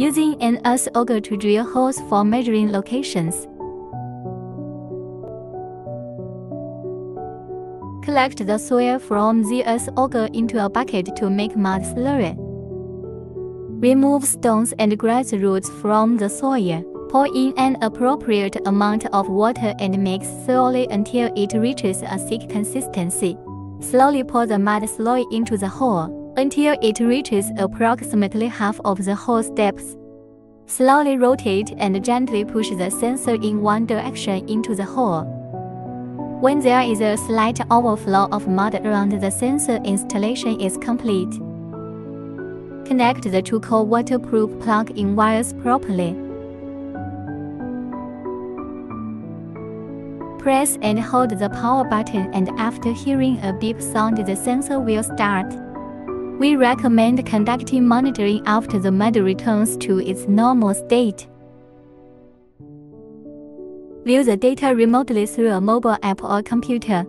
using an earth auger to drill holes for measuring locations. Collect the soil from the earth auger into a bucket to make mud slurry. Remove stones and grass roots from the soil. Pour in an appropriate amount of water and mix slowly until it reaches a thick consistency. Slowly pour the mud slowly into the hole until it reaches approximately half of the hole depth. Slowly rotate and gently push the sensor in one direction into the hole. When there is a slight overflow of mud around the sensor installation is complete. Connect the Truco waterproof plug-in wires properly. Press and hold the power button and after hearing a beep sound the sensor will start. We recommend conducting monitoring after the mud returns to its normal state. View the data remotely through a mobile app or computer.